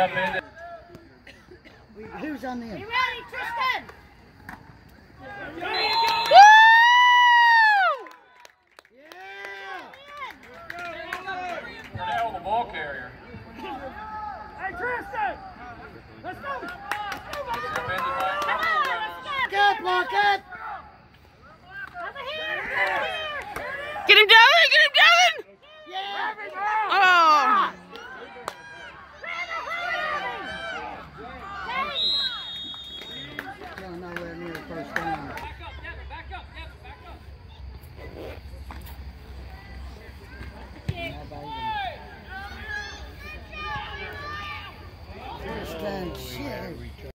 up in there. Who's on the end? You ready, Tristan? Now the ball carrier. Hey, Tristan! Let's go! Defended by Come on, let's go. Good, Plunkett! Just done shit.